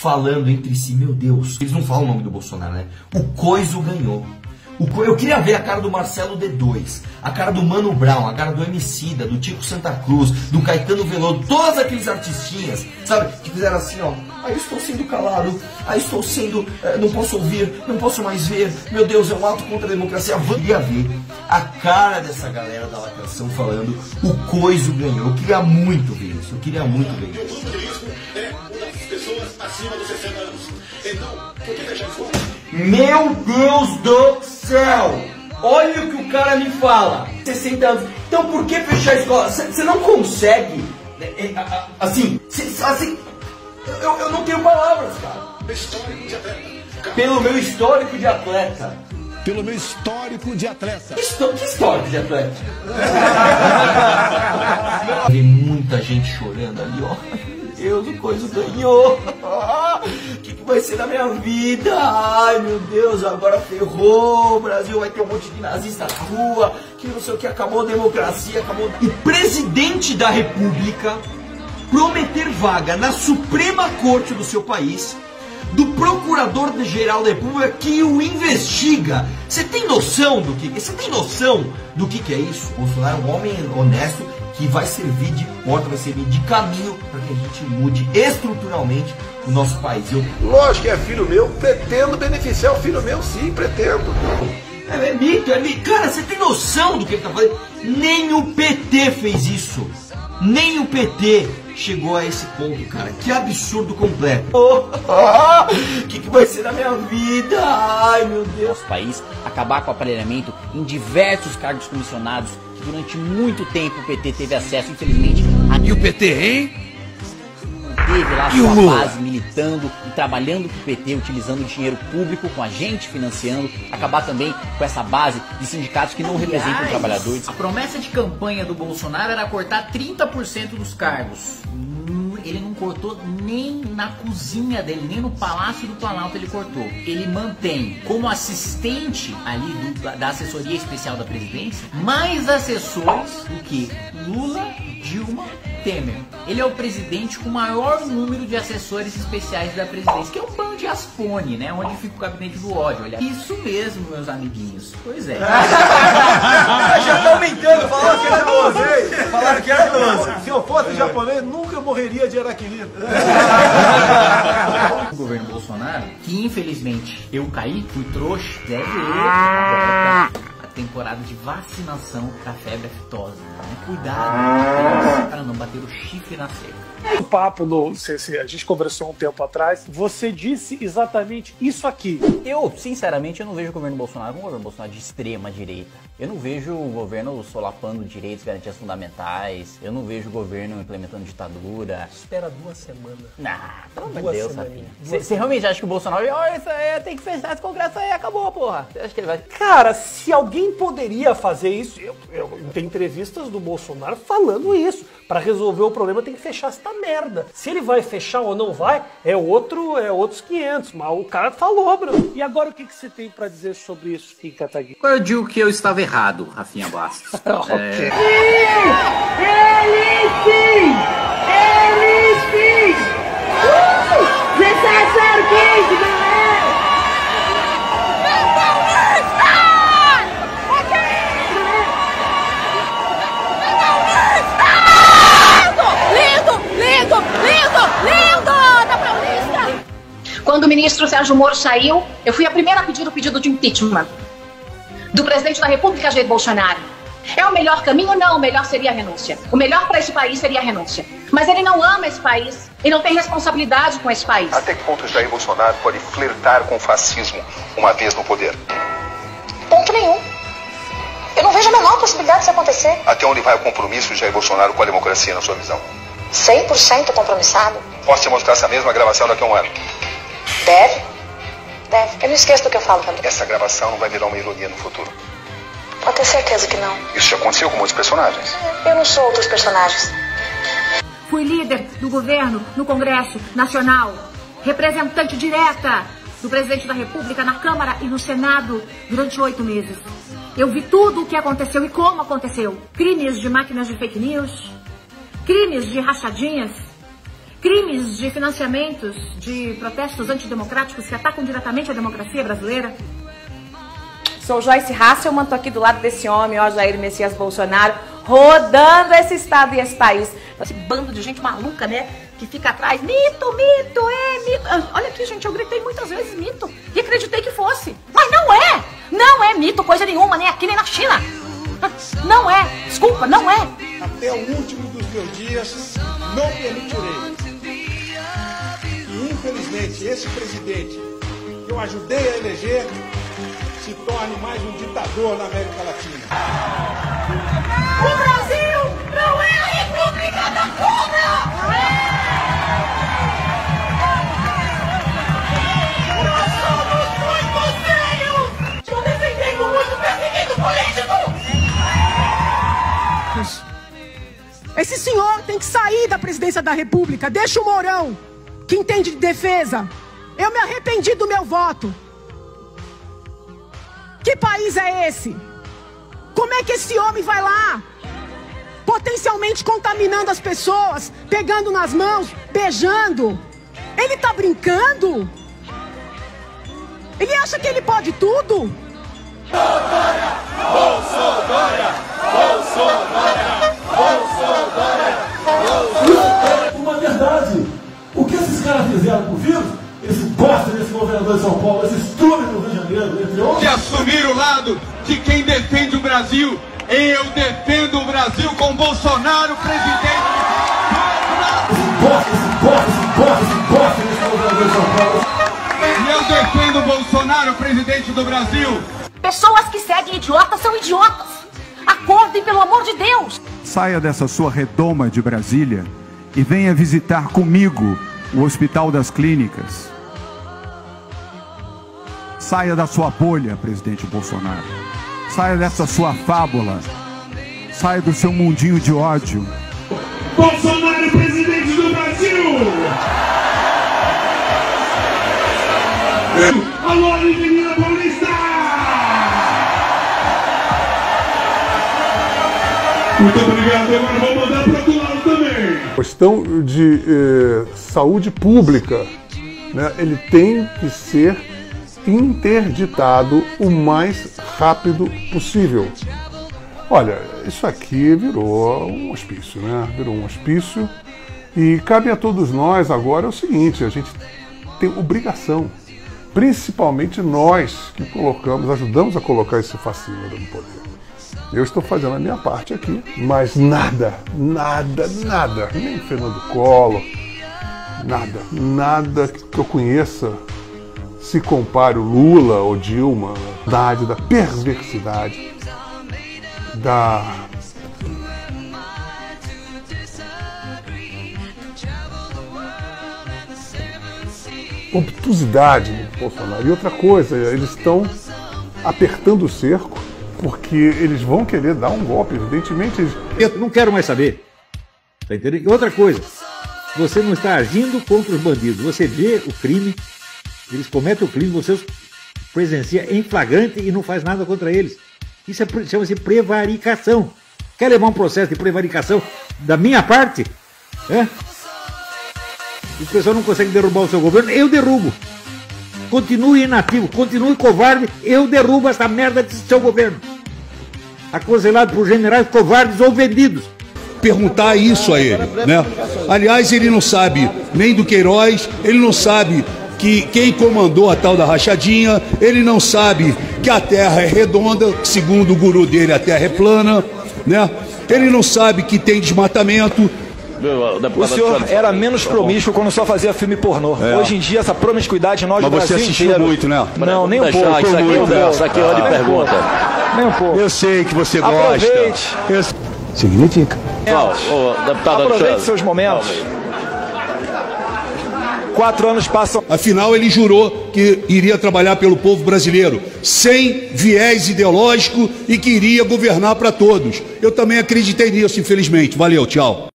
falando entre si, meu Deus, eles não falam o nome do Bolsonaro, né? O Coiso ganhou. O, eu queria ver a cara do Marcelo D2, a cara do Mano Brown, a cara do Emicida, do Tico Santa Cruz, do Caetano Veloso, todos aqueles artistinhas, sabe, que fizeram assim, ó. Aí estou sendo calado, aí estou sendo. Eh, não posso ouvir, não posso mais ver. Meu Deus, é um ato contra a democracia. Eu queria ver a cara dessa galera da lacração falando o coiso ganhou. Eu queria muito ver isso, eu queria muito ver isso. Acima dos 60 anos. Então, por que escola? Meu Deus do céu! Olha o que o cara me fala. 60 anos. Então por que fechar a escola? Você não consegue. é, é, Assim, cê- assim. Eu, eu não tenho palavras, cara. Histórico de atleta. Pelo meu histórico de atleta. Pelo meu histórico de atleta. Que, histó- que histórico de atleta? Tem muita gente chorando ali, ó. Deus, o coisa ganhou. Da minha vida? Ai, meu Deus, agora ferrou. O Brasil vai ter um monte de nazista na rua. Que não sei o que, acabou a democracia, acabou. O presidente da república prometer vaga na Suprema Corte do seu país do Procurador-Geral da República que o investiga. Você tem noção do que? Você tem noção do que, que é isso? Bolsonaro é um homem honesto que vai servir de porta, vai servir de caminho para que a gente mude estruturalmente o nosso país. Eu, Lógico que é filho meu, pretendo beneficiar o filho meu, sim, pretendo. é, é mito, é mito. Cara, você tem noção do que ele tá fazendo? Nem o PT fez isso. Nem o PT chegou a esse ponto, cara. Que absurdo completo. O que, que vai ser da minha vida? Ai, meu Deus. nosso país, acabar com o aparelhamento em diversos cargos comissionados durante muito tempo o PT teve acesso, infelizmente, a E o PT, hein? teve lá E sua Lula? base militando e trabalhando com o PT, utilizando dinheiro público, com a gente financiando, acabar também com essa base de sindicatos que não representam Aliás, trabalhadores. A promessa de campanha do Bolsonaro era cortar 30% dos cargos. Ele não cortou nem na cozinha dele, nem no Palácio do Planalto ele cortou. Ele mantém como assistente ali do- da- assessoria especial da presidência mais assessores do que Lula, Dilma, Temer. Ele é o presidente com o maior número de assessores especiais da presidência, que é um bando de aspone, né? Onde fica o gabinete do ódio. Olha, isso mesmo, meus amiguinhos. Pois é. Já tá aumentando, falaram que era 12. Falaram que era 12. Se eu fosse japonês, nunca morreria de araquiri. o governo Bolsonaro, que infelizmente eu caí, fui trouxa, deve ir temporada de vacinação da febre aftosa. Né? Cuidado para não bater o chifre na seca. O papo no CC, a gente conversou um tempo atrás, você disse exatamente isso aqui. Eu, sinceramente, eu não vejo o governo Bolsonaro como um governo Bolsonaro de extrema direita. Eu não vejo o governo solapando direitos, garantias fundamentais. Eu não vejo o governo implementando ditadura. Espera duas semanas. Ah, pelo amor de Duas Deus. Rafinha. Você realmente acha que o Bolsonaro, olha, isso aí tem que fechar esse congresso aí, acabou, porra. Você acha que ele vai. Cara, se alguém quem poderia fazer isso? Eu, eu, entrevistas do Bolsonaro falando isso. Para resolver o problema tem que fechar esta merda. Se ele vai fechar ou não vai, é outro, é outros 500. Mas o cara falou, Bruno. E agora o que, que você tem para dizer sobre isso, Kim Kataguiri? Eu digo que eu estava errado, Rafinha Bastos. é... Ele sim! Ele sim! Uh! 17 15, ministro Sérgio Moro saiu, eu fui a primeira a pedir o pedido de impeachment do presidente da República, Jair Bolsonaro. É o melhor caminho? Não, o melhor seria a renúncia. O melhor para esse país seria a renúncia. Mas ele não ama esse país e não tem responsabilidade com esse país. Até que ponto Jair Bolsonaro pode flertar com o fascismo uma vez no poder? Ponto nenhum. Eu não vejo a menor possibilidade disso acontecer. Até onde vai o compromisso de Jair Bolsonaro com a democracia, na sua visão? 100% compromissado? Posso te mostrar essa mesma gravação daqui a um ano? Deve. Deve. Eu não esqueço do que eu falo também. Essa gravação não vai virar uma ironia no futuro. Pode ter certeza que não. Isso já aconteceu com muitos personagens. Eu não sou outros personagens. Fui líder do governo no Congresso Nacional, representante direta do presidente da República na Câmara e no Senado durante oito meses. Eu vi tudo o que aconteceu e como aconteceu. Crimes de máquinas de fake news, crimes de rachadinhas, crimes de financiamentos de protestos antidemocráticos que atacam diretamente a democracia brasileira? Sou Joyce Hasselman, tô aqui do lado desse homem, ó, Jair Messias Bolsonaro, rodando esse estado e esse país. Esse bando de gente maluca, né? Que fica atrás, mito, mito, é mito. Ah, Olha aqui, gente, eu gritei muitas vezes mito e acreditei que fosse. Mas não é! Não é mito coisa nenhuma, nem aqui nem na China. Ah, Não é, desculpa, não é. Até o último meus dias, não permitirei que, infelizmente, esse presidente que eu ajudei a eleger se torne mais um ditador na América Latina. Tem que sair da presidência da República. Deixa o Mourão, que entende de defesa. Eu me arrependi do meu voto. Que país é esse? Como é que esse homem vai lá? Potencialmente contaminando as pessoas, pegando nas mãos, beijando. Ele tá brincando? Ele acha que ele pode tudo? Uma presidente do Brasil. Pessoas que seguem idiotas são idiotas. Acordem, pelo amor de Deus. Saia dessa sua redoma de Brasília e venha visitar comigo o Hospital das Clínicas. Saia da sua bolha, presidente Bolsonaro. Saia dessa sua fábula. Saia do seu mundinho de ódio. Bolsonaro, presidente do Brasil! Alô, Muito obrigado, agora vou mandar para outro lado também. questão de eh, saúde pública, né, ele tem que ser interditado o mais rápido possível. Olha, isso aqui virou um hospício, né? Virou um hospício e cabe a todos nós agora é o seguinte: a gente tem obrigação, principalmente nós que colocamos, ajudamos a colocar esse fascínio no poder. Eu estou fazendo a minha parte aqui, mas nada, nada, nada, nem Fernando Collor, nada, nada que eu conheça se compare o Lula ou Dilma, da da perversidade, da obtusidade do Bolsonaro. E outra coisa, eles estão apertando o cerco porque eles vão querer dar um golpe, evidentemente. Eu não quero mais saber. Tá entendendo? E outra coisa, você não está agindo contra os bandidos. Você vê o crime, eles cometem o crime, você os presencia em flagrante e não faz nada contra eles. Isso é, chama-se prevaricação. Quer levar um processo de prevaricação da minha parte? É? O pessoal não consegue derrubar o seu governo, eu derrubo. Continue inativo, continue covarde, eu derrubo essa merda desse seu governo. Aconselhado por generais covardes ou vendidos. perguntar isso a ele, né? Aliás, ele não sabe nem do Queiroz, ele não sabe que quem comandou a tal da rachadinha, ele não sabe que a Terra é redonda, segundo o guru dele a Terra é plana, né? Ele não sabe que tem desmatamento. O senhor era menos promíscuo quando só fazia filme pornô. É. Hoje em dia, essa promiscuidade nós Mas do você assistiu inteiro. muito, né? Não, nem um pouco. isso aqui um é- isso aqui é hora de pergunta. Nem um pouco. Eu sei que você Aproveite. gosta. Significa. Aproveite seus momentos. Quatro anos passam. Afinal, ele jurou que iria trabalhar pelo povo brasileiro, sem viés ideológico e que iria governar para todos. Eu também acreditei nisso, infelizmente. Valeu, tchau.